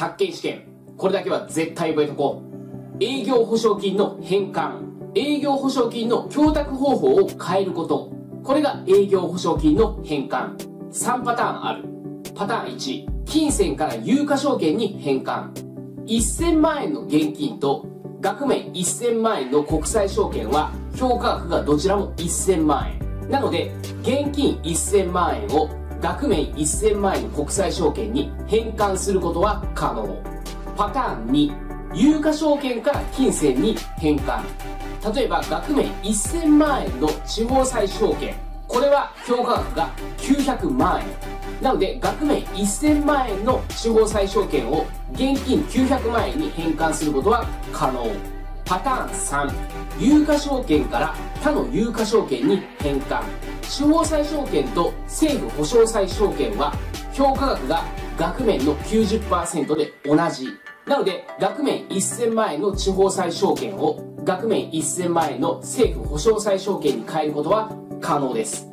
宅建試験。これだけは絶対覚えとこう。営業保証金の返還。営業保証金の供託方法を変えること。これが営業保証金の返還。3パターンある。パターン1、金銭から有価証券に返還。1000万円の現金と額面1000万円の国際証券は評価額がどちらも1000万円。なので、現金1000万円を額面1000万円の国際証券に返還することは可能。パターン2、有価証券から金銭に返還。例えば額面1000万円の地方債証券。これは評価額が900万円。なので額面1000万円の地方債証券を現金900万円に返還することは可能。パターン3、有価証券から他の有価証券に返還。地方債証券と政府保証債証券は評価額が額面の90%で同じ。なので、額面1000万円の地方債証券を額面1000万円の政府保証債証券に変えることは可能です。